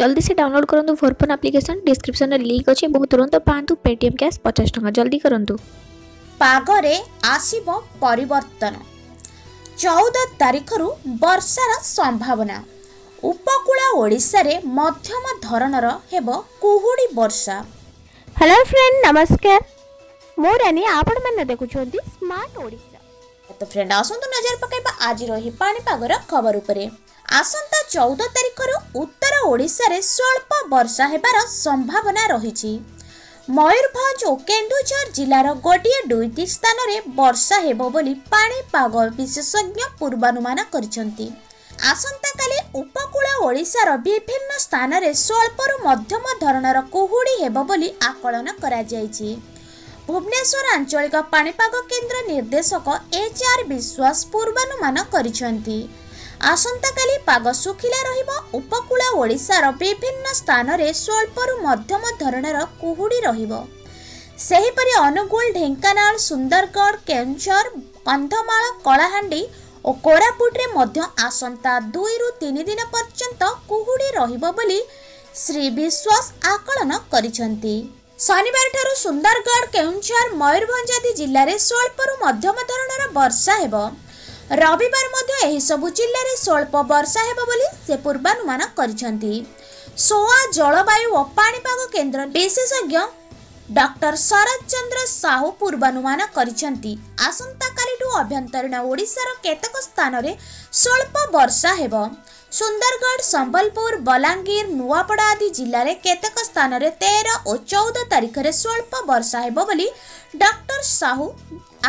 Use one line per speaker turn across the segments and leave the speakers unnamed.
ଜଲ୍ଦି ସେ ଡାଉନଲୋଡ୍ କରନ୍ତୁ ଭୋରଫୋନ୍ ଆପ୍ଲିକେସନ୍ ଡିସ୍କ୍ରିପ୍ସନରେ ଲିଙ୍କ୍ ଅଛି ଏବଂ ତୁରନ୍ତ ପାଆନ୍ତୁ ପେଟିଏମ୍ କ୍ୟାଶ୍ ପଚାଶ ଟଙ୍କା। ଜଲ୍ଦି କରନ୍ତୁ।
ପାଗରେ ଆସିବ ପରିବର୍ତ୍ତନ। ଚଉଦ ତାରିଖରୁ ବର୍ଷାର ସମ୍ଭାବନା। ଉପକୂଳ ଓଡ଼ିଶାରେ ମଧ୍ୟମ ଧରଣର ହେବ କୁହୁଡ଼ି ବର୍ଷା।
ହ୍ୟାଲୋ ଫ୍ରେଣ୍ଡ ନମସ୍କାର। ମୁଁ ରାନୀ ଆପଣମାନେ ଦେଖୁଛନ୍ତି ସ୍ମାର୍ଟ ଓଡ଼ିଶା
ତ ଫ୍ରେଣ୍ଡ ଆସନ୍ତୁ ନଜର ପକାଇବା ଆଜିର ଏହି ପାଣିପାଗର ଖବର ଉପରେ। ଆସନ୍ତା ଚଉଦ ତାରିଖରୁ ଓଡ଼ିଶାରେ ସ୍ୱଳ୍ପ ବର୍ଷା ହେବାର ସମ୍ଭାବନା ରହିଛି। ମୟୂରଭଞ୍ଜ ଓ କେନ୍ଦୁଝର ଜିଲ୍ଲାର ଗୋଟିଏ ଦୁଇଟି ସ୍ଥାନରେ ବର୍ଷା ହେବ ବୋଲି ପାଣିପାଗ ବିଶେଷଜ୍ଞ ପୂର୍ବାନୁମାନ କରିଛନ୍ତି। ଆସନ୍ତାକାଲି ଉପକୂଳ ଓଡ଼ିଶାର ବିଭିନ୍ନ ସ୍ଥାନରେ ସ୍ୱଳ୍ପରୁ ମଧ୍ୟମ ଧରଣର କୁହୁଡ଼ି ହେବ ବୋଲି ଆକଳନ କରାଯାଇଛି। ଭୁବନେଶ୍ୱର ଆଞ୍ଚଳିକ ପାଣିପାଗ କେନ୍ଦ୍ର ନିର୍ଦ୍ଦେଶକ ଏଚ୍ ଆର୍ ବିଶ୍ୱାସ ପୂର୍ବାନୁମାନ କରିଛନ୍ତି। ଆସନ୍ତାକାଲି ପାଗ ଶୁଖିଲା ରହିବ। ଉପକୂଳ ଓଡ଼ିଶାର ବିଭିନ୍ନ ସ୍ଥାନରେ ସ୍ୱଳ୍ପରୁ ମଧ୍ୟମ ଧରଣର କୁହୁଡ଼ି ରହିବ। ସେହିପରି ଅନୁଗୁଳ ଢେଙ୍କାନାଳ ସୁନ୍ଦରଗଡ଼ କେଉଁଝର କନ୍ଧମାଳ କଳାହାଣ୍ଡି ଓ କୋରାପୁଟରେ ମଧ୍ୟ ଆସନ୍ତା ଦୁଇରୁ ତିନି ଦିନ ପର୍ଯ୍ୟନ୍ତ କୁହୁଡ଼ି ରହିବ ବୋଲି ଶ୍ରୀ ବିଶ୍ୱାସ ଆକଳନ କରିଛନ୍ତି। ଶନିବାରଠାରୁ ସୁନ୍ଦରଗଡ଼ କେଉଁଝର ମୟୂରଭଞ୍ଜ ଆଦି ଜିଲ୍ଲାରେ ସ୍ୱଳ୍ପରୁ ମଧ୍ୟମ ଧରଣର ବର୍ଷା ହେବ। ରବିବାର ମଧ୍ୟ ଏହିସବୁ ଜିଲ୍ଲାରେ ସ୍ୱଳ୍ପ ବର୍ଷା ହେବ ବୋଲି ସେ ପୂର୍ବାନୁମାନ କରିଛନ୍ତି। ସୋଆ ଜଳବାୟୁ ଓ ପାଣିପାଗ କେନ୍ଦ୍ର ବିଶେଷଜ୍ଞ ଡକ୍ଟର ଶରତ ଚନ୍ଦ୍ର ସାହୁ ପୂର୍ବାନୁମାନ କରିଛନ୍ତି। ଆସନ୍ତାକାଲିଠୁ ଆଭ୍ୟନ୍ତରୀଣ ଓଡ଼ିଶାର କେତେକ ସ୍ଥାନରେ ସ୍ୱଳ୍ପ ବର୍ଷା ହେବ। ସୁନ୍ଦରଗଡ଼ ସମ୍ବଲପୁର ବଲାଙ୍ଗୀର ନୂଆପଡ଼ା ଆଦି ଜିଲ୍ଲାରେ କେତେକ ସ୍ଥାନରେ ତେର ଓ ଚଉଦ ତାରିଖରେ ସ୍ୱଳ୍ପ ବର୍ଷା ହେବ ବୋଲି ଡକ୍ଟର ସାହୁ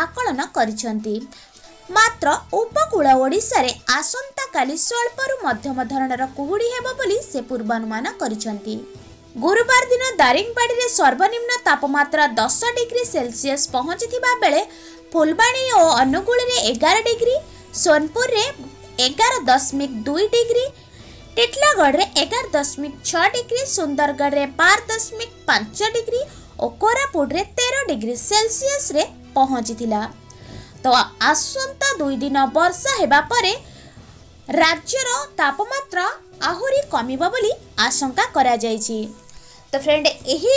ଆକଳନ କରିଛନ୍ତି। ମାତ୍ର ଉପକୂଳ ଓଡ଼ିଶାରେ ଆସନ୍ତାକାଲି ସ୍ୱଳ୍ପରୁ ମଧ୍ୟମ ଧରଣର କୁହୁଡ଼ି ହେବ ବୋଲି ସେ ପୂର୍ବାନୁମାନ କରିଛନ୍ତି। ଗୁରୁବାର ଦିନ ଦାରିଙ୍ଗବାଡ଼ିରେ ସର୍ବନିମ୍ନ ତାପମାତ୍ରା ଦଶ ଡିଗ୍ରୀ ସେଲସିୟସ୍ ପହଞ୍ଚିଥିବା ବେଳେ ଫୁଲବାଣୀ ଓ ଅନୁଗୁଳରେ ଏଗାର ଡିଗ୍ରୀ ସୋନପୁରରେ ଏଗାର ଦଶମିକ ଦୁଇ ଡିଗ୍ରୀ ଟିଟଲାଗଡ଼ରେ ଏଗାର ଦଶମିକ ଛଅ ଡିଗ୍ରୀ ସୁନ୍ଦରଗଡ଼ରେ ବାର ଦଶମିକ ପାଞ୍ଚ ଡିଗ୍ରୀ ଓ କୋରାପୁଟରେ ତେର ଡିଗ୍ରୀ ସେଲସିୟସ୍ରେ ପହଞ୍ଚିଥିଲା। ତ ଆସନ୍ତା ଦୁଇ ଦିନ ବର୍ଷା ହେବା ପରେ ରାଜ୍ୟର ତାପମାତ୍ରା ଆହୁରି କମିବ ବୋଲି ଆଶଙ୍କା କରାଯାଇଛି। ତ ଫ୍ରେଣ୍ଡ ଏହି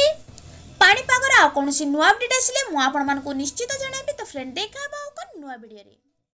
ପାଣିପାଗର ଆଉ କୌଣସି ନୂଆ ଅପଡେଟ୍ ଆସିଲେ ମୁଁ ଆପଣମାନଙ୍କୁ ନିଶ୍ଚିତ ଜଣାଇବି। ତ ଫ୍ରେଣ୍ଡ ଦେଖା ହେବ ଆଉ କ'ଣ ନୂଆ ଭିଡ଼ିଓରେ